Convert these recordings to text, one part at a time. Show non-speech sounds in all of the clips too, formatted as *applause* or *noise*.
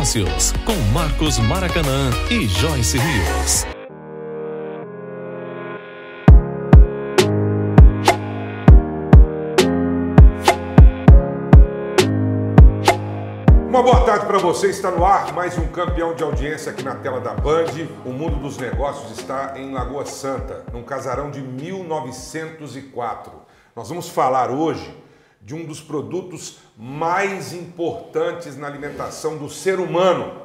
Negócios, com Marcos Maracanã e Joyce Rios. Uma boa tarde para você. Está no ar mais um campeão de audiência aqui na tela da Band. O mundo dos negócios está em Lagoa Santa, num casarão de 1904. Nós vamos falar hoje de um dos produtos mais importantes na alimentação do ser humano.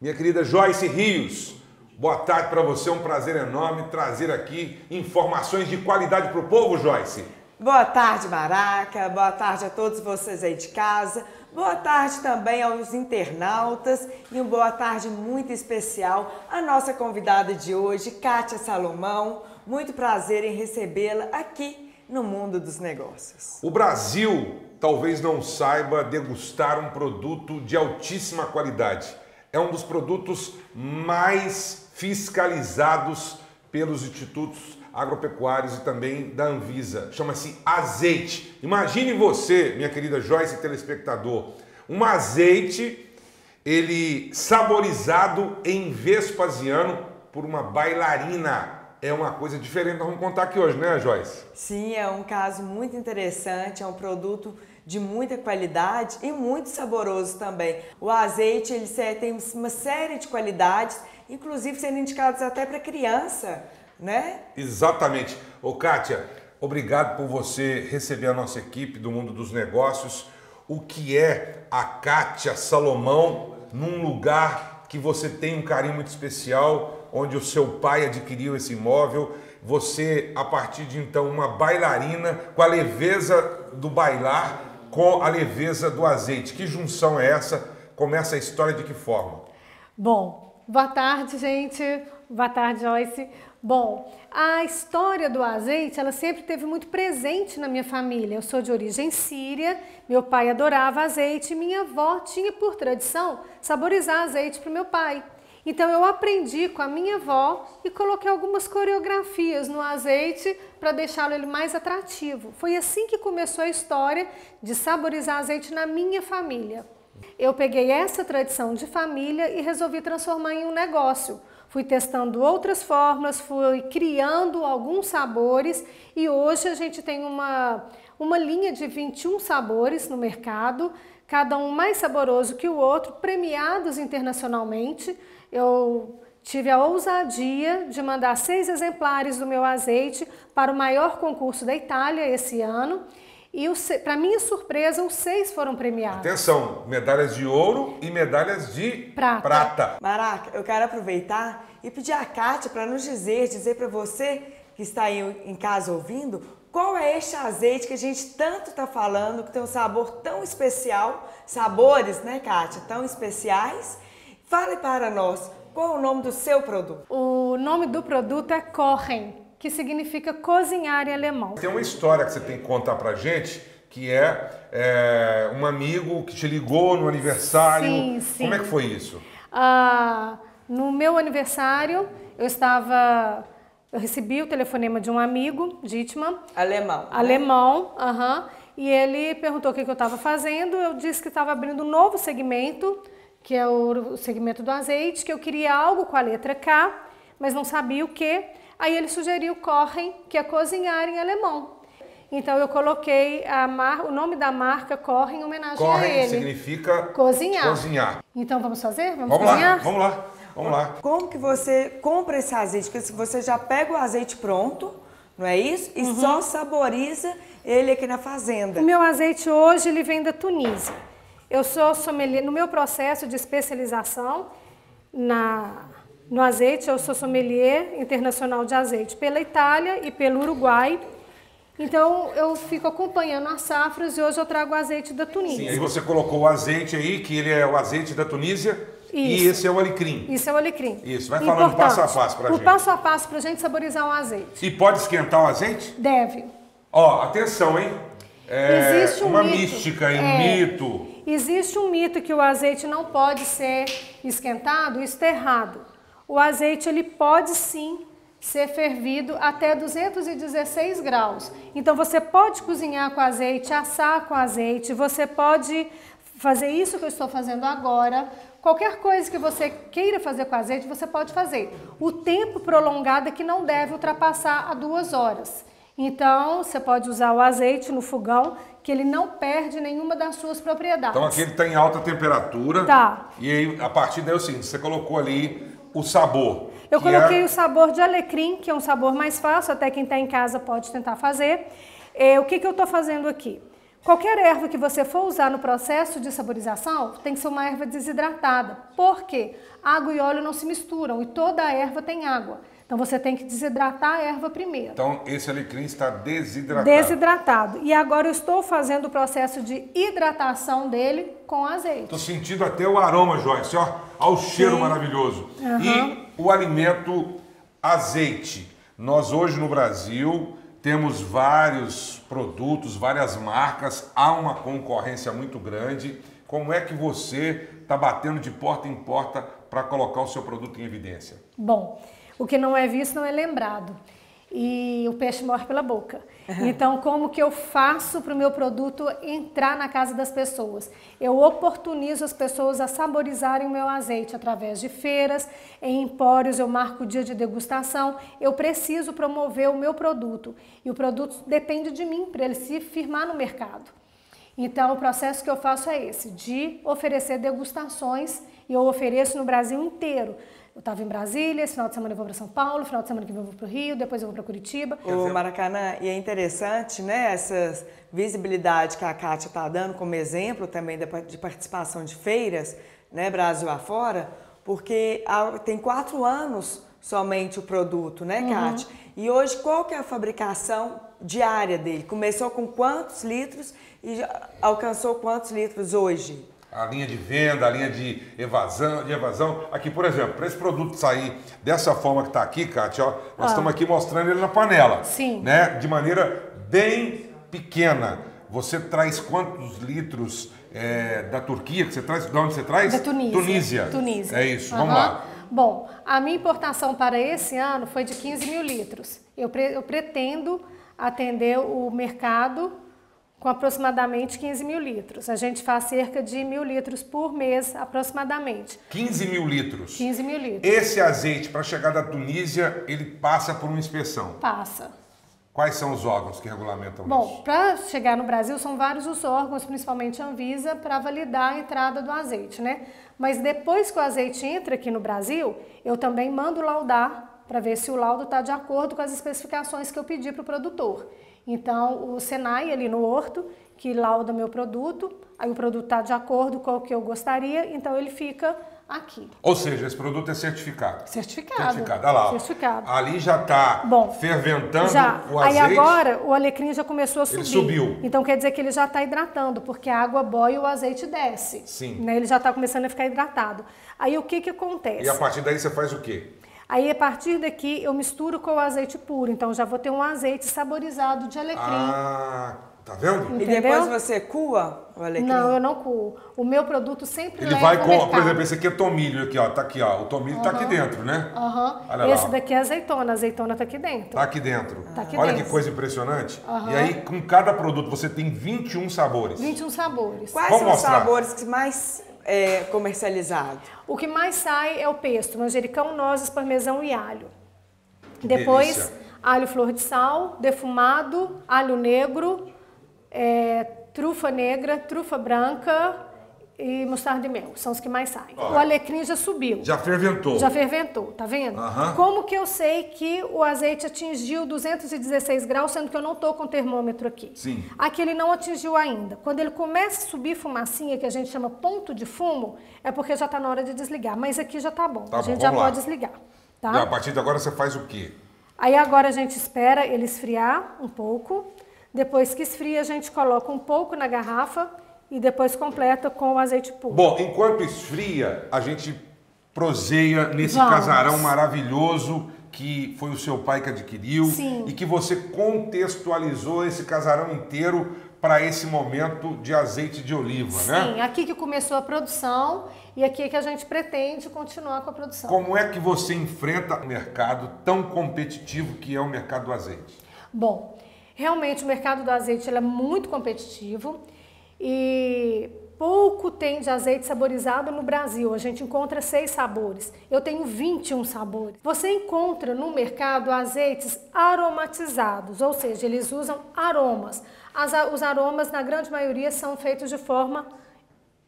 Minha querida Joyce Rios, boa tarde para você. É um prazer enorme trazer aqui informações de qualidade para o povo, Joyce. Boa tarde, Maraca. Boa tarde a todos vocês aí de casa. Boa tarde também aos internautas e uma boa tarde muito especial à nossa convidada de hoje, Kátia Salomão. Muito prazer em recebê-la aqui no mundo dos negócios. O Brasil talvez não saiba degustar um produto de altíssima qualidade. É um dos produtos mais fiscalizados pelos institutos agropecuários e também da Anvisa. Chama-se azeite. Imagine você, minha querida Joyce telespectador, um azeite ele saborizado em Vespasiano por uma bailarina. É uma coisa diferente, nós vamos contar aqui hoje, né, Joyce? Sim, é um caso muito interessante, é um produto de muita qualidade e muito saboroso também. O azeite ele tem uma série de qualidades, inclusive sendo indicados até para criança né? Exatamente. Ô Kátia, obrigado por você receber a nossa equipe do mundo dos negócios. O que é a Kátia Salomão num lugar que você tem um carinho muito especial, onde o seu pai adquiriu esse imóvel, você, a partir de então, uma bailarina com a leveza do bailar, com a leveza do azeite. Que junção é essa? Começa a história de que forma? Bom, boa tarde, gente. Boa tarde, Joyce. Bom, a história do azeite, ela sempre teve muito presente na minha família. Eu sou de origem síria, meu pai adorava azeite e minha avó tinha por tradição saborizar azeite para o meu pai. Então eu aprendi com a minha avó e coloquei algumas coreografias no azeite para deixá-lo ele mais atrativo. Foi assim que começou a história de saborizar azeite na minha família. Eu peguei essa tradição de família e resolvi transformar em um negócio fui testando outras fórmulas, fui criando alguns sabores e hoje a gente tem uma, uma linha de 21 sabores no mercado, cada um mais saboroso que o outro, premiados internacionalmente. Eu tive a ousadia de mandar seis exemplares do meu azeite para o maior concurso da Itália esse ano e, para minha surpresa, os seis foram premiados. Atenção, medalhas de ouro e medalhas de prata. prata. Maraca, eu quero aproveitar e pedir a Kátia para nos dizer, dizer para você que está aí em casa ouvindo, qual é este azeite que a gente tanto está falando, que tem um sabor tão especial, sabores, né, Kátia, tão especiais. Fale para nós, qual é o nome do seu produto? O nome do produto é Kochen que significa cozinhar em alemão. Tem uma história que você tem que contar pra gente, que é, é um amigo que te ligou no aniversário. Sim, sim. Como é que foi isso? Ah, no meu aniversário, eu estava... Eu recebi o telefonema de um amigo, Dietmar. Alemão. Né? Alemão, aham. E ele perguntou o que, que eu estava fazendo. Eu disse que estava abrindo um novo segmento, que é o segmento do azeite, que eu queria algo com a letra K, mas não sabia o que. Aí ele sugeriu Kochen, que é cozinhar em alemão. Então eu coloquei mar... o nome da marca Kochen em homenagem a ele. significa cozinhar. cozinhar. Então vamos fazer? Vamos, vamos cozinhar? Lá, vamos lá, vamos lá. Como que você compra esse azeite? Porque você já pega o azeite pronto, não é isso? E uhum. só saboriza ele aqui na fazenda. O meu azeite hoje ele vem da Tunísia. Eu sou sommelier, no meu processo de especialização na no azeite, eu sou sommelier internacional de azeite pela Itália e pelo Uruguai. Então eu fico acompanhando as safras e hoje eu trago o azeite da Tunísia. Sim, aí você colocou o azeite aí, que ele é o azeite da Tunísia. Isso. E esse é o alecrim. Isso é o alecrim. Isso, vai falando Importante, passo a passo para a gente. O passo a passo para a gente saborizar um azeite. E pode esquentar o azeite? Deve. Ó, atenção, hein? É Existe um uma mito. mística e um é, mito. Existe um mito que o azeite não pode ser esquentado, isso está errado o azeite ele pode sim ser fervido até 216 graus. Então você pode cozinhar com azeite, assar com azeite, você pode fazer isso que eu estou fazendo agora. Qualquer coisa que você queira fazer com azeite, você pode fazer. O tempo prolongado é que não deve ultrapassar a duas horas. Então, você pode usar o azeite no fogão, que ele não perde nenhuma das suas propriedades. Então aqui ele está em alta temperatura. Tá. E aí, a partir daí é o seguinte, você colocou ali o sabor. Eu que coloquei é- o sabor de alecrim, que é um sabor mais fácil, até quem está em casa pode tentar fazer. É, o que, que eu estou fazendo aqui? Qualquer erva que você for usar no processo de saborização tem que ser uma erva desidratada. Por quê? Água e óleo não se misturam e toda a erva tem água. Então você tem que desidratar a erva primeiro. Então esse alecrim está desidratado. Desidratado. E agora eu estou fazendo o processo de hidratação dele com azeite. Estou sentindo até o aroma, Joyce, ó. Olha o cheiro maravilhoso. E o alimento azeite. Nós hoje no Brasil temos vários produtos, várias marcas, há uma concorrência muito grande. Como é que você está batendo de porta em porta para colocar o seu produto em evidência? Bom, o que não é visto não é lembrado. E o peixe morre pela boca. Então, como que eu faço para o meu produto entrar na casa das pessoas? Eu oportunizo as pessoas a saborizarem o meu azeite através de feiras, em empórios, eu marco o dia de degustação. Eu preciso promover o meu produto. E o produto depende de mim para ele se firmar no mercado. Então, o processo que eu faço é esse, de oferecer degustações e eu ofereço no Brasil inteiro. Eu estava em Brasília, esse final de semana eu vou para São Paulo, final de semana que vem eu vou para o Rio, depois eu vou para Curitiba. O Maracanã, e é interessante, né, essa visibilidade que a Kátia está dando como exemplo também de participação de feiras, né, Brasil afora, porque tem quatro anos somente o produto, né, Kátia? E hoje, qual que é a fabricação diária dele? Começou com quantos litros e alcançou quantos litros hoje? A linha de venda, a linha de evasão, de evasão. Aqui, por exemplo, para esse produto sair dessa forma que está aqui, Kátia, ó, nós estamos aqui mostrando ele na panela. Sim. Né? De maneira bem pequena. Você traz quantos litros é, da Turquia que você traz? De onde você traz? Da Tunísia. Tunísia. Tunísia. É isso, vamos Aham. lá. Bom, a minha importação para esse ano foi de 15 mil litros. Eu, pre- eu pretendo atender o mercado com aproximadamente 15 mil litros. A gente faz cerca de mil litros por mês, aproximadamente. 15 mil litros. 15 mil litros. Esse azeite, para chegar da Tunísia, ele passa por uma inspeção. Passa. Quais são os órgãos que regulamentam Bom, isso? para chegar no Brasil são vários os órgãos, principalmente a Anvisa, para validar a entrada do azeite, né? Mas depois que o azeite entra aqui no Brasil, eu também mando laudar para ver se o laudo está de acordo com as especificações que eu pedi para o produtor. Então, o Senai ali no horto, que lauda meu produto, aí o produto está de acordo com o que eu gostaria, então ele fica aqui. Ou seja, esse produto é certificado. Certificado. Certificado, olha lá. Certificado. Ali já está ferventando Já. o Aí azeite. agora o alecrim já começou a subir. Ele subiu. Então quer dizer que ele já está hidratando, porque a água boia e o azeite desce. Sim. Né? Ele já está começando a ficar hidratado. Aí o que que acontece? E a partir daí você faz o quê? Aí a partir daqui eu misturo com o azeite puro. Então já vou ter um azeite saborizado de alecrim. Ah, tá vendo? E Entendeu? depois você cua o alecrim? Não, eu não cuo. O meu produto sempre Ele leva vai ao com, mercado. por exemplo, esse aqui é tomilho aqui, ó, tá aqui, ó. O tomilho tá aqui dentro, né? Aham. Olha lá, Esse ó. daqui é azeitona. A azeitona tá aqui dentro. Tá aqui dentro. Tá aqui Olha dentro. que coisa impressionante. E aí, com cada produto, você tem 21 sabores. 21 sabores. Quais Vamos são os mostrar. sabores que mais é comercializados? O que mais sai é o pesto, manjericão, nozes, parmesão e alho. Depois, delícia. alho flor de sal, defumado, alho negro, é, trufa negra, trufa branca e mostarda de mel. São os que mais saem. O alecrim já subiu. Já ferventou. Já ferventou, tá vendo? Aham. Como que eu sei que o azeite atingiu 216 graus, sendo que eu não tô com o termômetro aqui? Sim. Aqui ele não atingiu ainda. Quando ele começa a subir fumacinha, que a gente chama ponto de fumo, é porque já tá na hora de desligar. Mas aqui já tá bom. Tá a bom, gente já vamos lá. pode desligar. Tá? E a partir de agora você faz o quê? Aí agora a gente espera ele esfriar um pouco. Depois que esfria, a gente coloca um pouco na garrafa e depois completa com o azeite puro. Bom, enquanto esfria, a gente proseia nesse Vamos. casarão maravilhoso que foi o seu pai que adquiriu Sim. e que você contextualizou esse casarão inteiro para esse momento de azeite de oliva, né? Sim, aqui que começou a produção e aqui que a gente pretende continuar com a produção. Como é que você enfrenta o mercado tão competitivo que é o mercado do azeite? Bom, realmente o mercado do azeite é muito competitivo e pouco tem de azeite saborizado no Brasil. A gente encontra seis sabores. Eu tenho 21 sabores. Você encontra no mercado azeites aromatizados, ou seja, eles usam aromas. As, os aromas, na grande maioria, são feitos de forma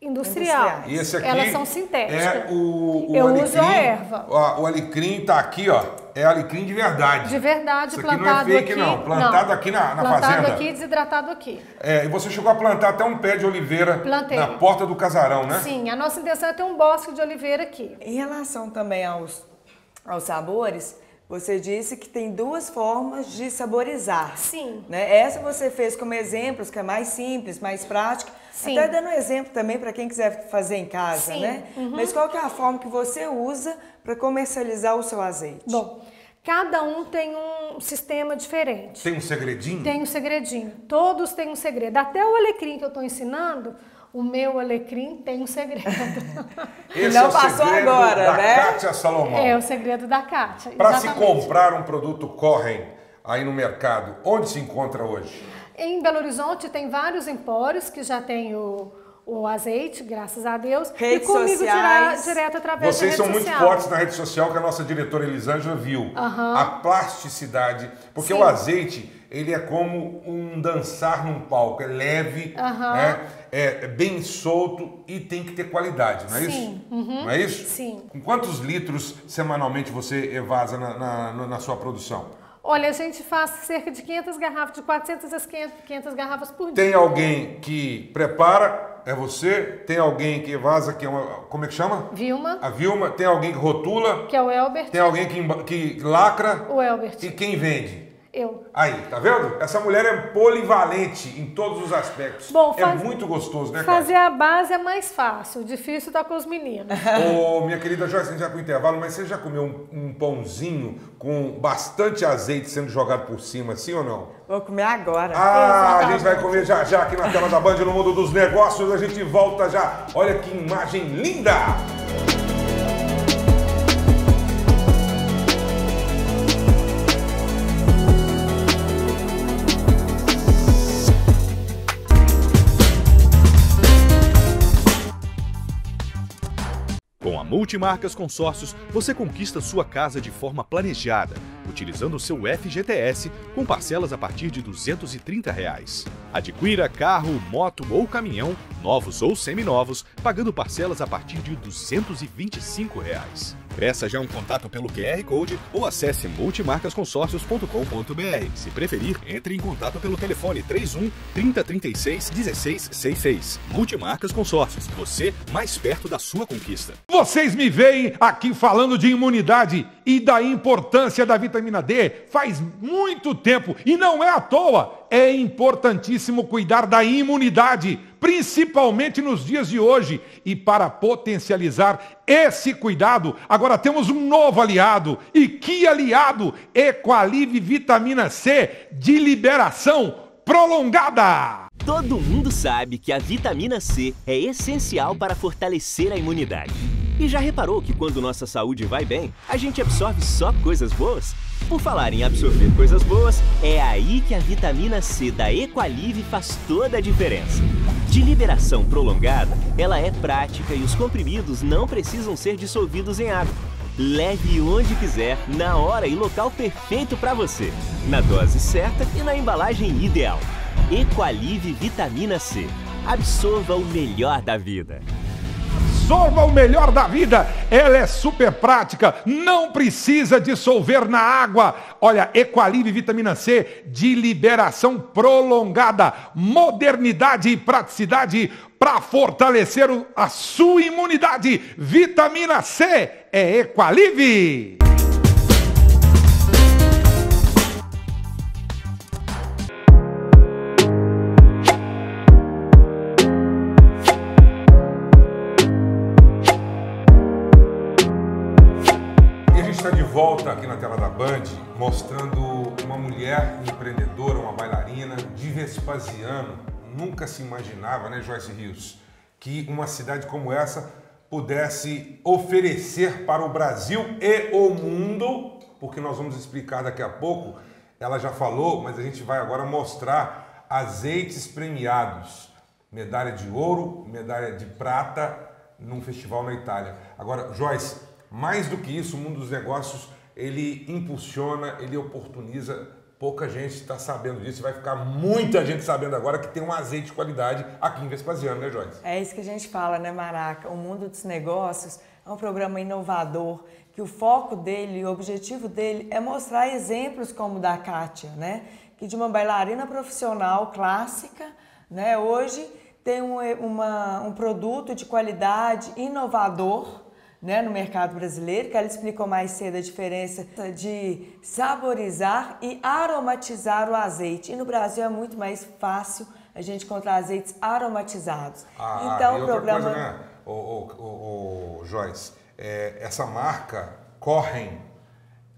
industrial. Esse aqui Elas são sintéticas. É o, o Eu alecrim, uso a erva. Ó, O alecrim tá aqui, ó. É alecrim de verdade. De verdade, Isso aqui plantado não é fake, aqui. não. Plantado aqui na, na plantado fazenda. aqui, desidratado aqui. É, e você chegou a plantar até um pé de oliveira Plantei. na porta do casarão, né? Sim, a nossa intenção é ter um bosque de oliveira aqui. Em relação também aos, aos sabores, você disse que tem duas formas de saborizar. Sim. Né? Essa você fez como exemplos, que é mais simples, mais prática. Sim. Até dando exemplo também para quem quiser fazer em casa, Sim. né? Uhum. Mas qual que é a forma que você usa para comercializar o seu azeite? Bom, cada um tem um sistema diferente. Tem um segredinho? Tem um segredinho. Todos têm um segredo. Até o alecrim que eu estou ensinando, o meu alecrim tem um segredo. *laughs* Esse Não é o passou segredo agora, da né? Kátia Salomão. é o segredo da Kátia. Para se comprar um produto Correm aí no mercado, onde se encontra hoje? Em Belo Horizonte tem vários empórios que já tem o, o azeite, graças a Deus. Redes e comigo sociais. dirá- direto através Vocês da são rede muito social. fortes na rede social que a nossa diretora Elisângela viu. Aham. A plasticidade. Porque Sim. o azeite, ele é como um dançar num palco. É leve, Aham. né? é bem solto e tem que ter qualidade, não é Sim. isso? Não é isso? Sim. Com quantos litros semanalmente você evasa na, na, na sua produção? Olha, a gente faz cerca de 500 garrafas, de 400 a 500, 500 garrafas por dia. Tem alguém que prepara, é você. Tem alguém que evasa, que é uma. Como é que chama? Vilma, A Vilma. Tem alguém que rotula. que é o Elbert, Tem alguém que, que lacra. o Elbert, E quem vende? Eu. Aí, tá vendo? Essa mulher é polivalente em todos os aspectos. Bom, é faz- muito gostoso, né, cara? Fazer a base é mais fácil, o difícil tá com os meninos. *laughs* Ô, minha querida Joyce, a gente já com intervalo, mas você já comeu um, um pãozinho com bastante azeite sendo jogado por cima, sim ou não? Vou comer agora. Ah, a gente vai comer já já aqui na tela da Band no Mundo dos Negócios. A gente volta já. Olha que imagem linda! Multimarcas Consórcios, você conquista sua casa de forma planejada, utilizando seu FGTS com parcelas a partir de 230 reais. Adquira carro, moto ou caminhão, novos ou seminovos, pagando parcelas a partir de 225 reais. Peça já um contato pelo QR Code ou acesse multimarcasconsórcios.com.br. Se preferir, entre em contato pelo telefone 31 3036 1666. Multimarcas Consórcios, você mais perto da sua conquista. Vocês me veem aqui falando de imunidade e da importância da vitamina D faz muito tempo e não é à toa. É importantíssimo cuidar da imunidade, principalmente nos dias de hoje. E para potencializar esse cuidado, agora temos um novo aliado. E que aliado? Equalive Vitamina C de liberação prolongada. Todo mundo sabe que a vitamina C é essencial para fortalecer a imunidade. E já reparou que quando nossa saúde vai bem, a gente absorve só coisas boas? Por falar em absorver coisas boas, é aí que a vitamina C da Equalive faz toda a diferença. De liberação prolongada, ela é prática e os comprimidos não precisam ser dissolvidos em água. Leve onde quiser, na hora e local perfeito para você, na dose certa e na embalagem ideal. Equalive Vitamina C. Absorva o melhor da vida. Absorva o melhor da vida. Ela é super prática, não precisa dissolver na água. Olha, Equalive Vitamina C de liberação prolongada, modernidade e praticidade para fortalecer a sua imunidade. Vitamina C é Equalive. Tela da Band, mostrando uma mulher empreendedora, uma bailarina de Vespasiano. Nunca se imaginava, né, Joyce Rios, que uma cidade como essa pudesse oferecer para o Brasil e o mundo, porque nós vamos explicar daqui a pouco. Ela já falou, mas a gente vai agora mostrar azeites premiados. medalha de ouro, medalha de prata num festival na Itália. Agora, Joyce, mais do que isso, o mundo dos negócios ele impulsiona, ele oportuniza. Pouca gente está sabendo disso, vai ficar muita gente sabendo agora que tem um azeite de qualidade aqui em Vespasiano, né, Joyce? É isso que a gente fala, né, Maraca? O mundo dos negócios é um programa inovador, que o foco dele, o objetivo dele é mostrar exemplos como o da Kátia, né? Que de uma bailarina profissional clássica, né, hoje tem um, uma, um produto de qualidade inovador, né, no mercado brasileiro, que ela explicou mais cedo a diferença de saborizar e aromatizar o azeite. E no Brasil é muito mais fácil a gente encontrar azeites aromatizados. Ah, então, o programa. Coisa, né? o, o, o, Joyce, é, essa marca Correm,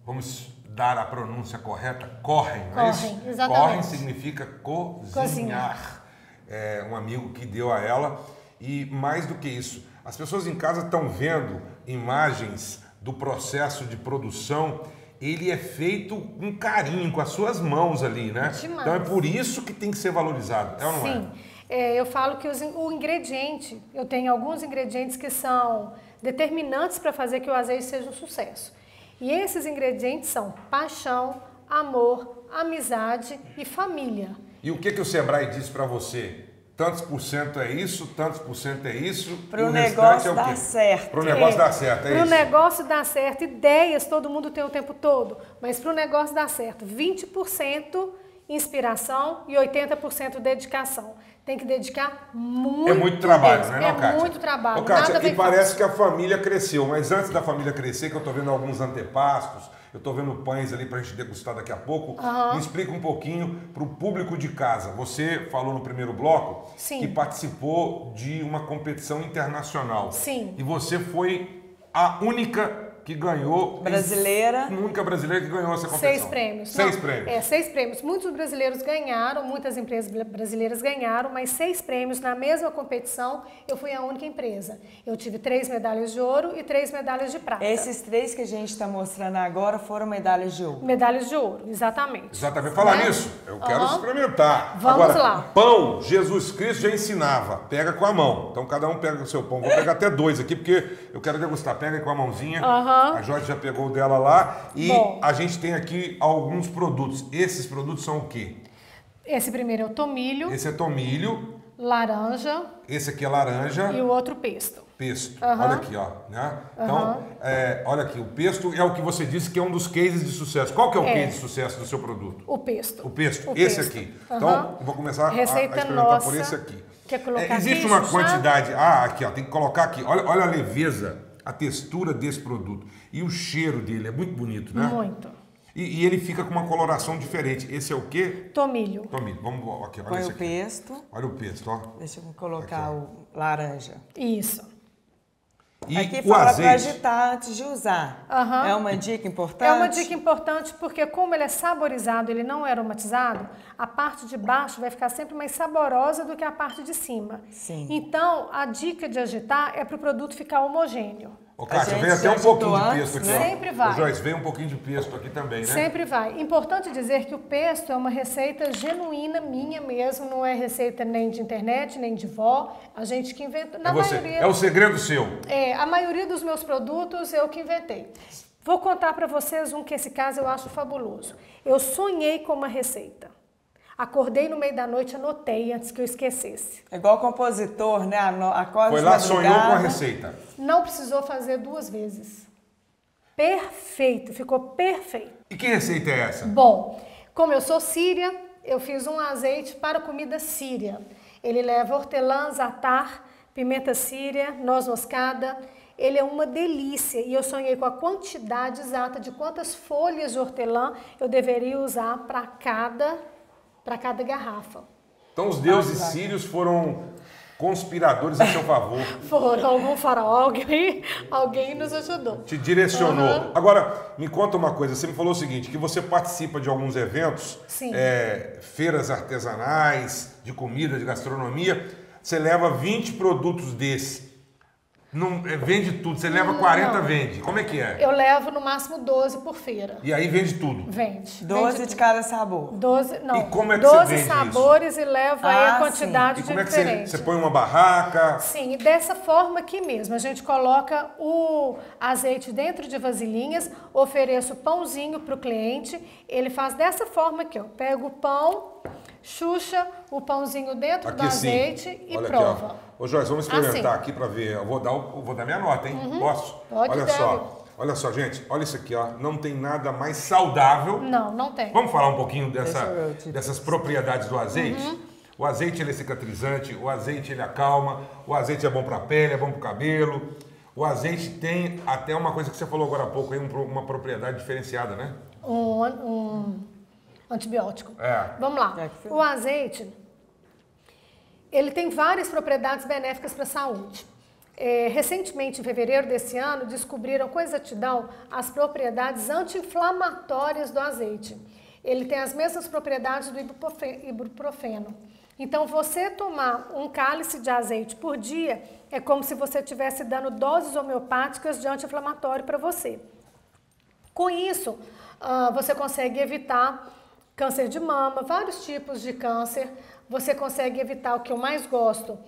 vamos dar a pronúncia correta, Correm, não é isso? Exatamente. Correm significa cozinhar. cozinhar. É um amigo que deu a ela. E mais do que isso, as pessoas em casa estão vendo imagens do processo de produção ele é feito com carinho, com as suas mãos ali, né? Demais. Então é por isso que tem que ser valorizado, é ou não Sim. é? é eu falo que os, o ingrediente, eu tenho alguns ingredientes que são determinantes para fazer que o azeite seja um sucesso. E esses ingredientes são paixão, amor, amizade e família. E o que, que o Sebrae diz para você? Tantos por cento é isso, tantos por cento é isso. Para o negócio é dar certo. Para o negócio é. dar certo, é Para o negócio dar certo, ideias todo mundo tem o tempo todo, mas para o negócio dar certo, 20% inspiração e 80% dedicação. Tem que dedicar muito. É muito trabalho, mesmo. né, não, Kátia? É muito trabalho. Ô, Kátia, e parece que a família cresceu, mas antes da família crescer, que eu estou vendo alguns antepastos, eu estou vendo pães ali para a gente degustar daqui a pouco. Uhum. Me explica um pouquinho para o público de casa. Você falou no primeiro bloco Sim. que participou de uma competição internacional. Sim. E você foi a única que ganhou. Brasileira. Única brasileira que ganhou essa competição. Seis prêmios. Seis Não, prêmios. É, seis prêmios. Muitos brasileiros ganharam, muitas empresas brasileiras ganharam, mas seis prêmios na mesma competição. Eu fui a única empresa. Eu tive três medalhas de ouro e três medalhas de prata. Esses três que a gente está mostrando agora foram medalhas de ouro. Medalhas de ouro, exatamente. Exatamente. Falar né? nisso, eu quero uhum. experimentar. Vamos agora, lá. Pão, Jesus Cristo já ensinava. Pega com a mão. Então cada um pega o seu pão. Vou pegar até dois aqui, porque eu quero degustar. Pega com a mãozinha. Uhum. A Jorge já pegou dela lá. E Bom, a gente tem aqui alguns produtos. Esses produtos são o quê? Esse primeiro é o tomilho. Esse é tomilho. Laranja. Esse aqui é laranja. E o outro pesto. Pesto. Uhum. Olha aqui, ó. Né? Então, uhum. é, olha aqui, o pesto é o que você disse que é um dos cases de sucesso. Qual que é o é. case de sucesso do seu produto? O pesto. O pesto, o esse pesto. aqui. Uhum. Então, vou começar Receita a, a experimentar nossa. por esse aqui. Quer colocar é, Existe uma quantidade. Ah, aqui, ó, tem que colocar aqui. Olha, olha a leveza a textura desse produto. E o cheiro dele é muito bonito, né? Muito. E, e ele fica com uma coloração diferente. Esse é o quê? Tomilho. Tomilho. Vamos aqui, olha Põe esse o aqui. pesto. Olha o pesto, ó. Deixa eu colocar aqui, o laranja. Isso. E Aqui fala para agitar antes de usar. Uhum. É uma dica importante? É uma dica importante porque como ele é saborizado, ele não é aromatizado, a parte de baixo vai ficar sempre mais saborosa do que a parte de cima. Sim. Então, a dica de agitar é para o produto ficar homogêneo. Ô, Kátia, vem até um pouquinho de pesto aqui. Né? Sempre vai. Ô, Joyce, vem um pouquinho de pesto aqui também, né? Sempre vai. Importante dizer que o pesto é uma receita genuína minha mesmo, não é receita nem de internet, nem de vó. A gente que inventou. Na é, você. Maioria, é o segredo seu. É, a maioria dos meus produtos eu que inventei. Vou contar para vocês um que esse caso eu acho fabuloso. Eu sonhei com uma receita. Acordei no meio da noite, anotei antes que eu esquecesse. É igual compositor, né? Acorda Foi lá, sonhou com a receita. Não precisou fazer duas vezes. Perfeito, ficou perfeito. E que receita é essa? Bom, como eu sou síria, eu fiz um azeite para comida síria. Ele leva hortelã, zatar, pimenta síria, noz moscada. Ele é uma delícia e eu sonhei com a quantidade exata de quantas folhas de hortelã eu deveria usar para cada para cada garrafa. Então os deuses ah, sírios foram conspiradores a seu favor. *laughs* foram, algum faraó, alguém, alguém nos ajudou. Te direcionou. Uhum. Agora, me conta uma coisa, você me falou o seguinte, que você participa de alguns eventos, é, feiras artesanais, de comida, de gastronomia, você leva 20 produtos desses. Não, é, vende tudo. Você leva 40, não. vende. Como é que é? Eu levo no máximo 12 por feira. E aí vende tudo. Vende. 12 Vende de cada sabor. 12, não. E como é que você 12 vende isso? sabores e leva aí Ah, a quantidade E de como é que você, diferente. você põe uma barraca? Sim, e dessa forma aqui mesmo. A gente coloca o azeite dentro de vasilhinhas, ofereço pãozinho para o cliente. Ele faz dessa forma aqui, ó. Pega o pão, chucha o pãozinho dentro do Aqui assim. azeite e Olha prova. Aqui, ó. Ô, Joyce, vamos experimentar Assim. aqui para ver. Eu vou dar, eu vou dar minha nota, hein? Posso? Pode, Olha deve. só. Olha só, gente. Olha isso aqui, ó. Não tem nada mais saudável. Não, não tem. Vamos falar um pouquinho dessa, tipo. dessas propriedades do azeite? Uhum. O azeite ele é cicatrizante, o azeite ele acalma, o azeite é bom para a pele, é bom para o cabelo. O azeite tem até uma coisa que você falou agora há pouco, aí, um uma propriedade diferenciada, né? Um, um antibiótico. É. Vamos lá. É. O azeite, ele tem várias propriedades benéficas para a saúde. É, recentemente, em fevereiro desse ano, descobriram com exatidão as propriedades anti-inflamatórias do azeite. Ele tem as mesmas propriedades do ibuprofe- ibuprofeno. Então, você tomar um cálice de azeite por dia é como se você estivesse dando doses homeopáticas de anti-inflamatório para você. Com isso, ah, você consegue evitar câncer de mama, vários tipos de câncer. Você consegue evitar o que eu mais gosto,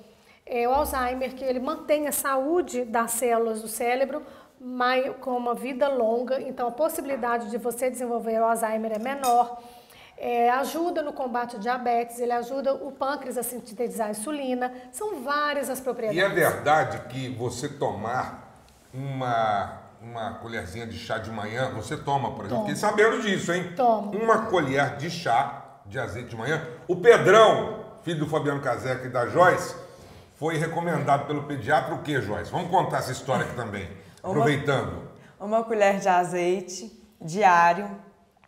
é o Alzheimer, que ele mantém a saúde das células do cérebro mai- com uma vida longa. Então, a possibilidade de você desenvolver o Alzheimer é menor. É, ajuda no combate ao diabetes, ele ajuda o pâncreas a sintetizar a insulina. São várias as E é propriedades. verdade que você tomar uma, uma colherzinha de chá de manhã, você toma, por exemplo, fiquei sabendo disso, hein? Tomo. Uma colher de chá de azeite de manhã. O Pedrão, filho do Fabiano Caseca e da Joyce, foi recomendado pelo pediatra o quê, Joyce? Vamos contar essa história aqui também. *laughs* Aproveitando, Uma colher de azeite diário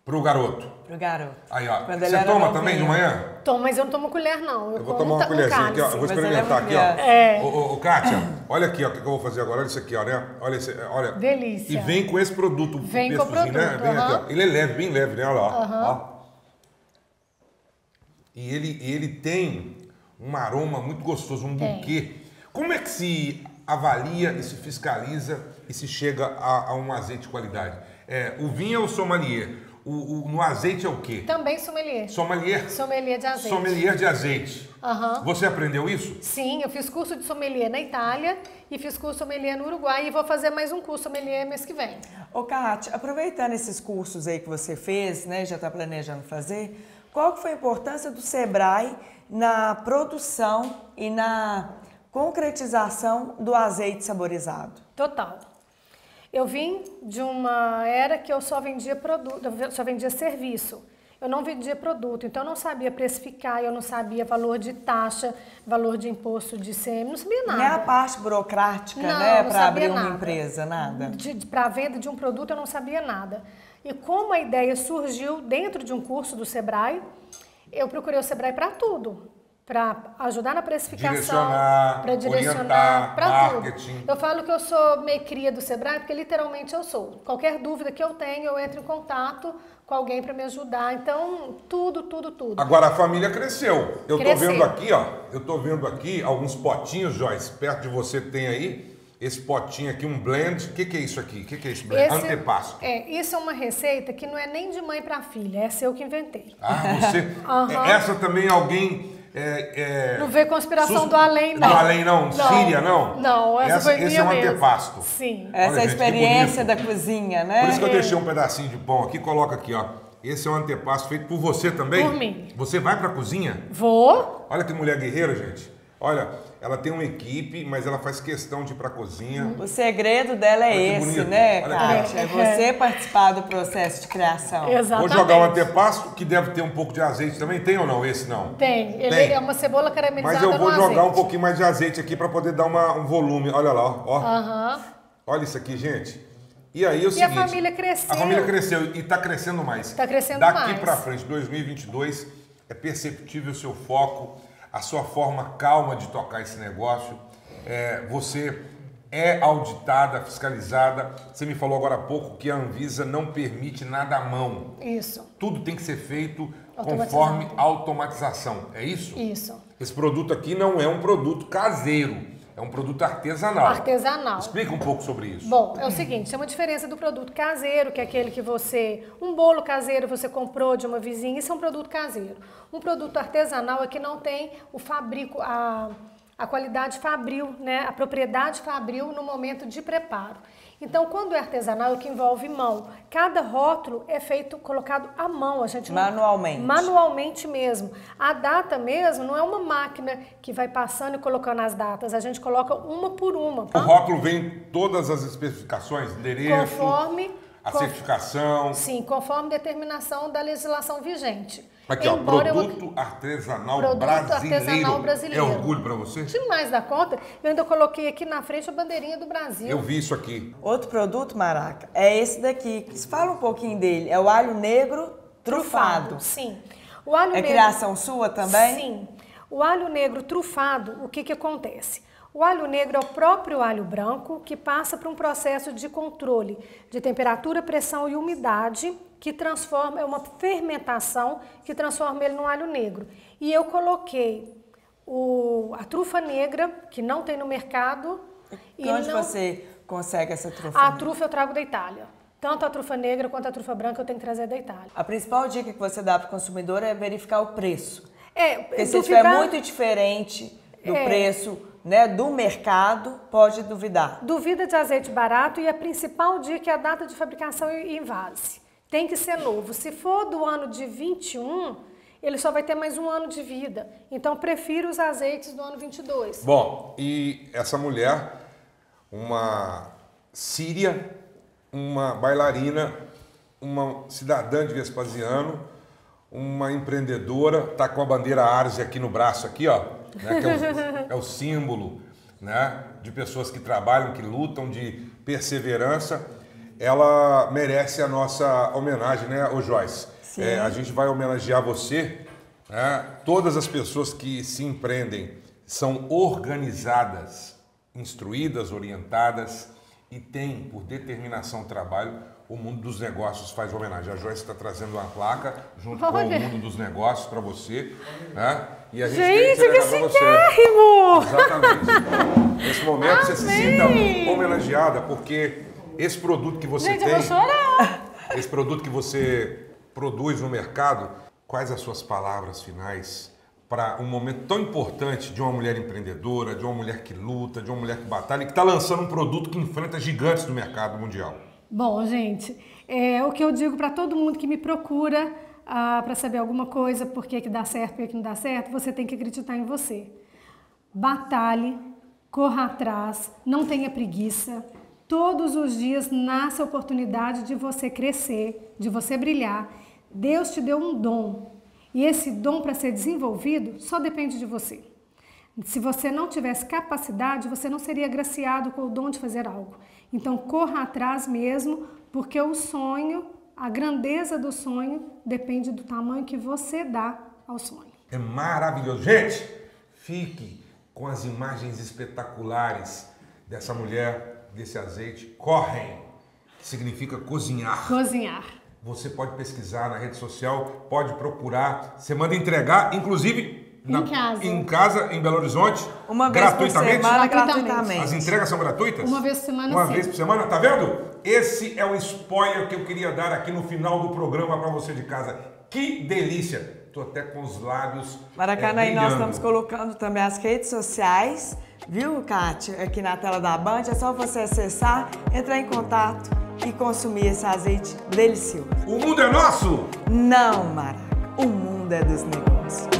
pro garoto. pro garoto. Aí, ó. Quando Você toma também de manhã? Tomo, mas eu não tomo colher, não. Eu, Eu vou tomar uma um colherzinha aqui, ó. Eu vou experimentar aqui, ó. É. Ô, ô, ô, Kátia, olha aqui, ó, o que eu vou fazer agora. Olha isso aqui, ó, né? Olha, esse, olha. Delícia. E vem com esse produto. Vem com o né? produto, Vem aqui, aham. ó. Ele é leve, bem leve, né? Olha lá, ó. E ele, ele tem um aroma muito gostoso, um Tem. buquê. Como é que se avalia e se fiscaliza e se chega a, a um azeite de qualidade? É, o vinho é o sommelier. O, o- no azeite é o quê? Também sommelier. Sommelier? Sommelier de azeite. Sommelier de azeite. Aham. Você aprendeu isso? Sim, eu fiz curso de sommelier na Itália e fiz curso sommelier no Uruguai e vou fazer mais um curso sommelier mês que vem. Ô, Kátia, aproveitando esses cursos aí que você fez, né, já está planejando fazer, qual que foi a importância do Sebrae na produção e na concretização do azeite saborizado? Total. Eu vim de uma era que eu só vendia produto, só vendia serviço. Eu não vendia produto, então eu não sabia precificar, eu não sabia valor de taxa, valor de imposto de CM, não sabia nada. Nem a parte burocrática, Não, né, para abrir sabia uma nada. empresa, nada. Para a venda de um produto eu não sabia nada. E como a ideia surgiu dentro de um curso do Sebrae, eu procurei o Sebrae para tudo. Para ajudar na precificação, para direcionar, para tudo. Eu falo que eu sou meio cria do Sebrae porque literalmente eu sou. Qualquer dúvida que eu tenho, eu entro em contato com alguém para me ajudar. Então, tudo, tudo, tudo. Agora a família cresceu. Eu Cresceu. vendo aqui, ó. Eu tô vendo aqui alguns potinhos, Joyce. Perto de você tem aí esse potinho aqui, um blend. O que, que é isso aqui? O que, que é esse blend? Esse- Antepasto. É, isso é uma receita que não é nem de mãe para filha, essa eu que inventei. Ah, você. *laughs* É- Essa também alguém. É, é, Não vê conspiração sus- do além, não. Do além, não. Síria, não. Não, essa, foi esse minha é um mesmo. antepasto. Sim. Essa é a gente, experiência da cozinha, né? Por isso que eu deixei um pedacinho de pão aqui. Coloca aqui, ó. Esse é um antepasto feito por você também? Por mim. Você vai pra cozinha? Vou. Olha que mulher guerreira, gente. Olha, ela tem uma equipe, mas ela faz questão de ir pra cozinha. O segredo dela é Olha esse, bonito. né, Kátia? É você participar do processo de criação. Exatamente. Vou jogar o antepasto, que deve ter um pouco de azeite também. Tem ou não? Esse não? Tem. Ele Tem. é uma cebola caramelizada Mas eu vou jogar azeite. um pouquinho mais de azeite aqui pra poder dar uma- um volume. Olha lá, ó. Olha isso aqui, gente. E aí é o E a seguinte. família cresceu. A família cresceu e está crescendo mais. Tá crescendo Daqui mais. para frente, 2022, é perceptível o seu foco, a sua forma calma de tocar esse negócio. É, você é auditada, fiscalizada. Você me falou agora há pouco que a Anvisa não permite nada à mão. Isso. Tudo tem que ser feito conforme automatização. É isso? Isso. Esse produto aqui não é um produto caseiro. É um produto artesanal. Artesanal. Explica um pouco sobre isso. Bom, é o seguinte, tem uma diferença do produto caseiro, que é aquele que você, um bolo caseiro você comprou de uma vizinha, isso é um produto caseiro. Um produto artesanal é que não tem o fabrico, a, a qualidade fabril, né, a propriedade fabril no momento de preparo. Então, quando é artesanal, é o que envolve mão. Cada rótulo é feito, colocado à mão. A gente não- Manualmente. manualmente mesmo. A data mesmo não é uma máquina que vai passando e colocando as datas. A gente coloca uma por uma. O rótulo vem todas as especificações, endereço, Conforme. a certificação. Sim, conforme determinação da legislação vigente. Aqui, ó, Embora eu- produto artesanal Produto brasileiro. artesanal brasileiro. É orgulho pra você? Demais da conta, eu ainda coloquei aqui na frente a bandeirinha do Brasil. Eu vi isso aqui. Outro produto, Maraca, é esse daqui. Fala um pouquinho dele. É o alho negro trufado. Sim. O alho É negro... criação sua também? Sim. O alho negro trufado, o que, que acontece? O alho negro é o próprio alho branco que passa por um processo de controle de temperatura, pressão e umidade que transforma, é uma fermentação que transforma ele num alho negro. E eu coloquei o, a trufa negra, que não tem no mercado. E onde não- você consegue essa trufa? A trufa eu trago da Itália. Tanto a trufa negra quanto a trufa branca eu tenho que trazer da Itália. A principal dica que você dá para o consumidor é verificar o preço. É, Porque se estiver muito diferente do É. preço né, do mercado, pode duvidar. Duvida de azeite barato e a principal dica é a data de fabricação e envase. Tem que ser novo. Se for do ano de 21, ele só vai ter mais um ano de vida. Então, prefiro os azeites do ano 22. Bom, e essa mulher, uma síria, uma bailarina, uma cidadã de Vespasiano, uma empreendedora, tá com a bandeira Arze aqui no braço, aqui, ó, né, é, o, *laughs* é o símbolo, né, de pessoas que trabalham, que lutam, de perseverança. Ela merece a nossa homenagem, né, ô Joyce? Sim. É, a gente vai homenagear você, né? Todas as pessoas que se empreendem são organizadas, instruídas, orientadas e têm por determinação trabalho. O mundo dos negócios faz homenagem. A Joyce está trazendo uma placa junto com o Olha. mundo dos negócios para você, né? E a gente, Gente, tem que você. Exatamente. Nesse momento você se Amém. sinta homenageada porque esse produto que você Gente, eu tem vou chorar! esse produto que você produz no mercado, quais as suas palavras finais para um momento tão importante de uma mulher empreendedora, de uma mulher que luta, de uma mulher que batalha e que está lançando um produto que enfrenta gigantes no mercado mundial? Bom, gente, é, o que eu digo para todo mundo que me procura para saber alguma coisa, por que, que dá certo, por que, que não dá certo, você tem que acreditar em você. Batalhe, corra atrás, não tenha preguiça. Todos os dias nasce a oportunidade de você crescer, de você brilhar. Deus te deu um dom. E esse dom para ser desenvolvido só depende de você. Se você não tivesse capacidade, você não seria agraciado com o dom de fazer algo. Então, corra atrás mesmo, porque o sonho, a grandeza do sonho, depende do tamanho que você dá ao sonho. É maravilhoso. Gente, fique com as imagens espetaculares dessa mulher, desse azeite. Correm, que significa cozinhar. Cozinhar. Você pode pesquisar na rede social, pode procurar. Você manda entregar, inclusive Em casa. em casa, em Belo Horizonte, Uma vez por gratuitamente. semana, Gratuitamente. gratuitamente. As entregas são gratuitas? Uma vez por semana, Uma sim. vez por semana, tá vendo? Esse é o spoiler que eu queria dar aqui no final do programa para você de casa. Que delícia! Tô até com os lábios. Maracanã, é, e nós estamos colocando também as redes sociais, viu, Kátia? Aqui na tela da Band. É só você acessar, entrar em contato e consumir esse azeite delicioso. O mundo é nosso! Não, Maraca. O mundo é dos negócios.